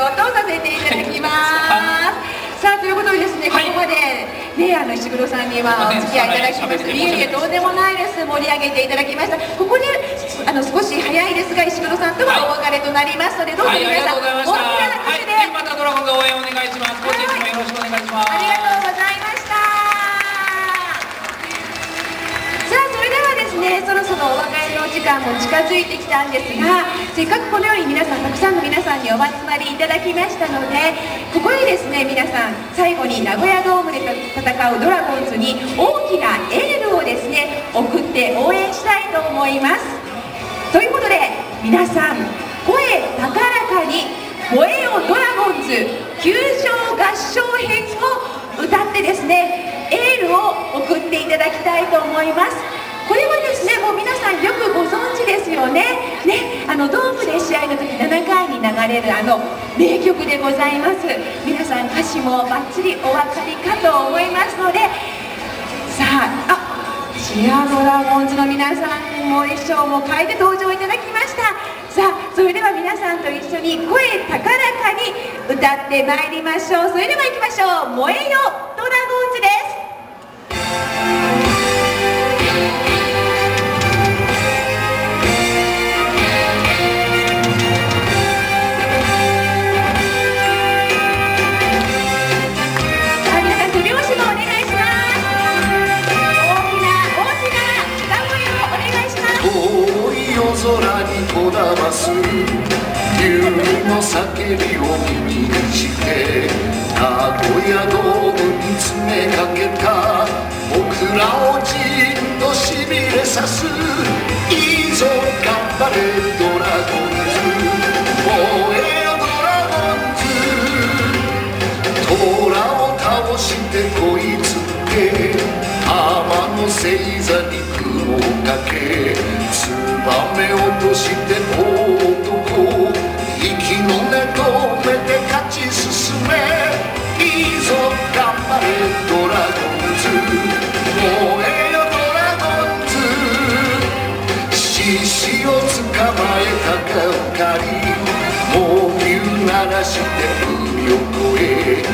をとさせていただきます。さあということでですね、はい、ここまでねあの石黒さんにはお付き合いいただきまして、いえいえとんでもないです。盛り上げていただきました。ここであの少し早いですが石黒さんとはお別れとなりますので、どうぞ皆さん、はい、大きな拍手で、はい、またドラゴンズ応援お願いします。本日もよろしくお願いします。間も近づいてきたんですが、せっかくこのように皆さんたくさんの皆さんにお集まりいただきましたのでここにですね皆さん最後に名古屋ドームで戦うドラゴンズに大きなエールをですね送って応援したいと思います。ということで皆さん声高らかに「燃えよドラゴンズ球場合唱編」を歌ってですねエールを送っていただきたいと思います。ねねあのドームで試合の時7回に流れるあの名曲でございます。皆さん歌詞もバッチリお分かりかと思いますのでさああチアドラゴンズの皆さんも衣装も変えて登場いただきました。さあそれでは皆さんと一緒に声高らかに歌ってまいりましょう。それでは行きましょう「燃えよます竜の叫びを耳にして名古屋ドームに詰めかけた僕らをじっとしびれさすいいぞ頑張れドラゴンズ燃えよドラゴンズ虎を倒してこいつって天の星座に雲をかけツバメ落として男息の根止めて勝ち進め。いいぞ頑張れドラゴンズ。燃えよドラゴンズ獅子を捕まえたかおかり。猛牛鳴らして海を越え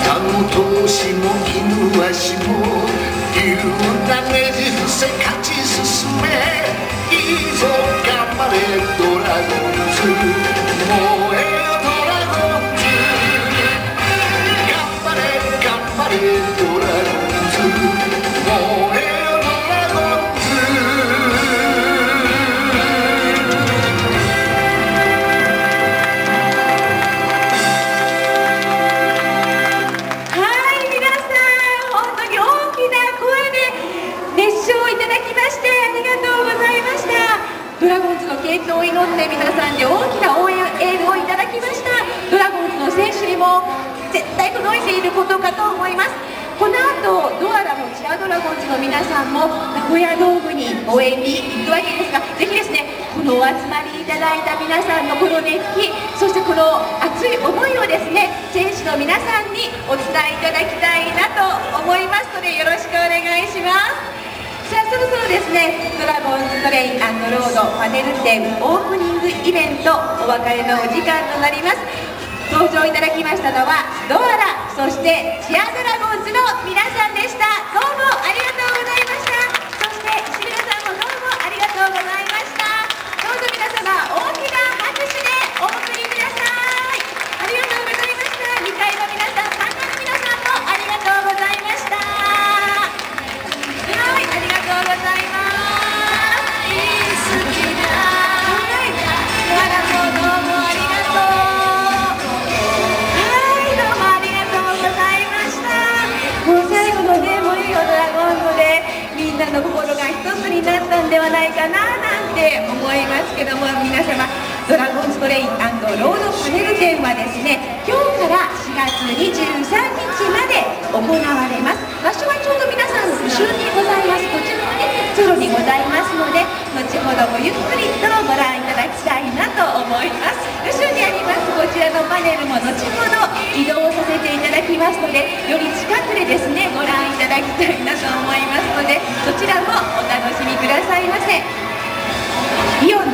北の闘志も犬足も。竜なねじ伏せ勝ち進め。頑ドラゴンズの健闘を祈って皆さんで大きな応援エールをいただきました。ドラゴンズの選手にも絶対届いていることかと思います。この後ドアラのチアドラゴンズの皆さんも名古屋ドームに応援に行くわけですがぜひですねこのお集まりいただいた皆さんのこの熱気そしてこの熱い思いをですね選手の皆さんにお伝えいただきたいなと思いますのでよろしくお願いします。さあそろそろですねドラゴンズトレインロードパネル展オープニングイベントお別れのお時間となります。登場いただきましたのはドアラそしてチアドラゴンズの皆さんでした。どうもありがとうございました。んではないかななんて思いますけども皆様ドラゴンストレインロードパネル展はですね今日から4月23日まで行われます。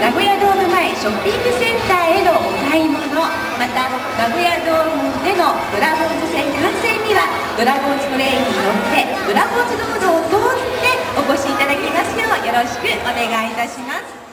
名古屋ドーム前ショッピングセンターへのお買い物また名古屋ドームでのドラゴンズ戦観戦にはドラゴンズトレインに乗ってドラゴンズドームを通ってお越しいただきますようよろしくお願いいたします。